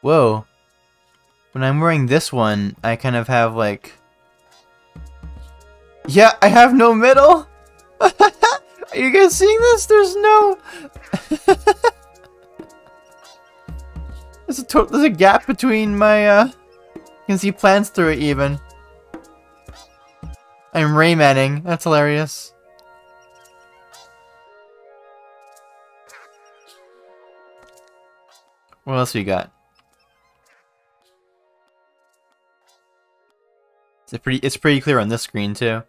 Whoa. When I'm wearing this one, I kind of have like... Yeah, I have no middle! Are you guys seeing this? There's no... there's, a there's a gap between my, uh... You can see plants through it even. I'm Raymaning. That's hilarious. What else we got? It's pretty it's pretty clear on this screen too.